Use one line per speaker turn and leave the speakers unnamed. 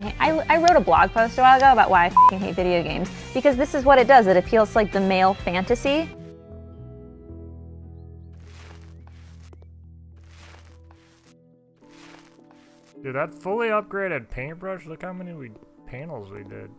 I, I wrote a blog post a while ago about why I hate video games because this is what it does. It appeals to like the male fantasy.
Dude, that fully upgraded paintbrush, look how many we panels we did.